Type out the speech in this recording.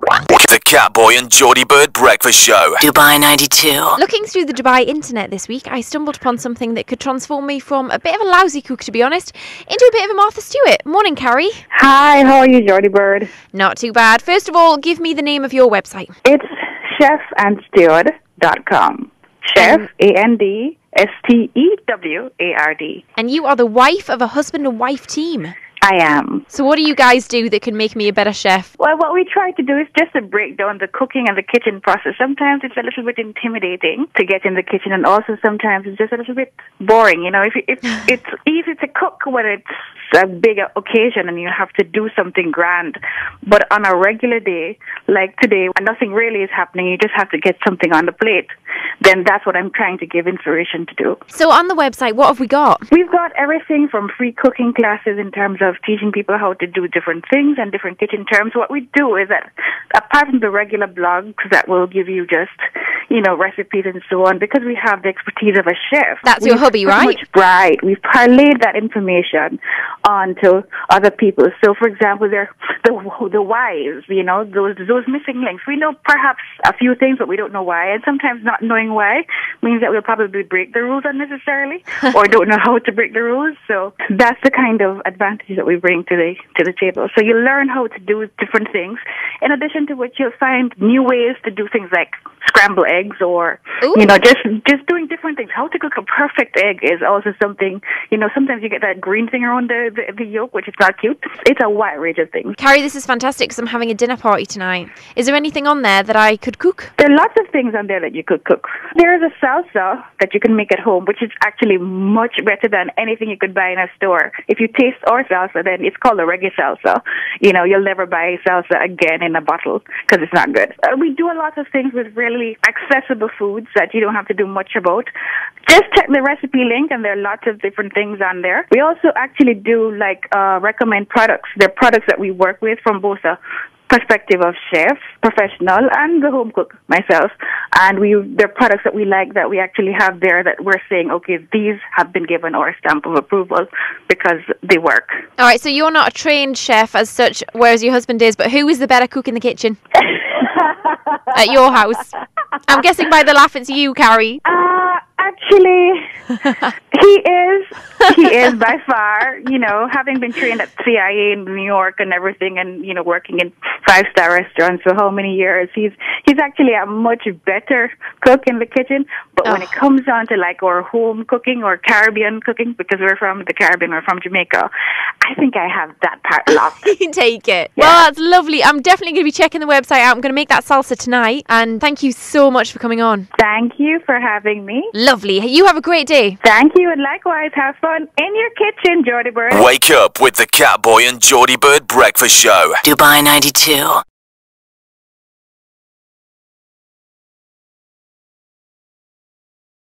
The Catboy and Geordie Bird Breakfast Show. Dubai 92. Looking through the Dubai internet this week, I stumbled upon something that could transform me from a bit of a lousy cook, to be honest, into a bit of a Martha Stewart. Morning, Kari. Hi, how are you, Geordie Bird? Not too bad. First of all, give me the name of your website. It's chefandsteward.com. Chef, A N D S T E W A R D. And you are the wife of a husband and wife team. I am. So, what do you guys do that can make me a better chef? Well, what we try to do is just to break down the cooking and the kitchen process. Sometimes it's a little bit intimidating to get in the kitchen, and also sometimes it's just a little bit boring. You know, if, if it's easy to cook when it's a big occasion and you have to do something grand, but on a regular day, like today, when nothing really is happening, you just have to get something on the plate. Then that's what I'm trying to give inspiration to do. So, on the website, what have we got? We've got everything from free cooking classes in terms of teaching people how to do different things and different kitchen terms. What we do is that apart from the regular blogs that will give you just, you know, recipes and so on, because we have the expertise of a chef. That's your we've hobby, right? much- right. We've parlayed that information onto other people. So, for example, there the the whys, you know, those those missing links. We know perhaps a few things, but we don't know why. And sometimes not knowing why means that we'll probably break the rules unnecessarily, or don't know how to break the rules. So that's the kind of advantage that we bring to the to the table. So you learn how to do different things. In addition to which, you'll find new ways to do things like scramble eggs, or Ooh. you know, just just doing different things. How to cook a perfect egg is also something. You know, sometimes you get that green thing around the the, the yolk, which is not cute. It's a wide range of things. Kari, this is fantastic because I'm having a dinner party tonight. Is there anything on there that I could cook? There are lots of things on there that you could cook. There is a salsa that you can make at home, which is actually much better than anything you could buy in a store. If you taste our salsa, then it's called a reggae salsa. You know, you'll never buy salsa again in a bottle because it's not good. Uh, we do a lot of things with really accessible foods that you don't have to do much about. Just check the recipe link, and there are lots of different things on there. We also actually do like uh, recommend products. They're products that we work with from both a perspective of chef, professional, and the home cook myself. And we, they're products that we like that we actually have there that we're saying, okay, these have been given our stamp of approval because they work. All right, so you're not a trained chef as such, whereas your husband is, but who is the better cook in the kitchen at your house? I'm guessing by the laugh it's you, Kari. Uh, actually, he is. He is by far. You know, having been trained at CIA in New York and everything, and you know, working in five star restaurants for how many years, he's he's actually a much better cook in the kitchen. But when it Oh. comes down to like our home cooking or Caribbean cooking, because we're from the Caribbean, we're from Jamaica, I think I have that part locked. You take it. Well, that's lovely. I'm definitely going to be checking the website out. I'm going to make that salsa tonight. And thank you so much for coming on. Thank you for having me. Lovely. You have a great day. Thank you, and likewise, have fun in your kitchen, Geordie Bird. Wake up with the Catboy and Geordie Bird Breakfast Show. Dubai 92. You.